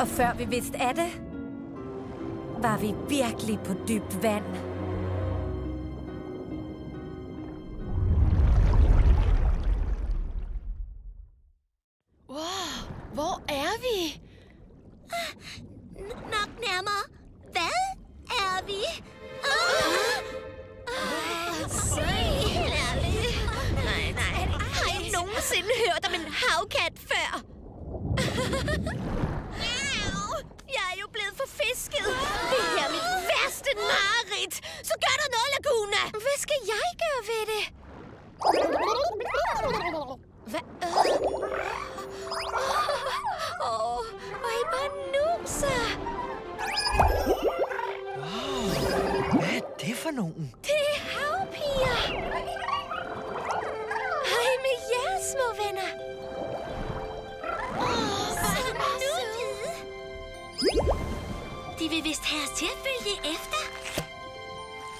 Og før vi vidste af det, var vi virkelig på dybt vand. Wow, hvor er vi? Nok nærmere. Hvad er vi? Se, helt ærligt. Nej, nej. Har I nogensinde hørt om en havkat Laguna. Hvad skal jeg gøre ved det? Hvad? Åh, oh, hvor er I bare nuser. Hvad er det for nogen? Det er havpiger. Hej med jer, små venner. Åh, så søde. De vil vist have os til at følge efter.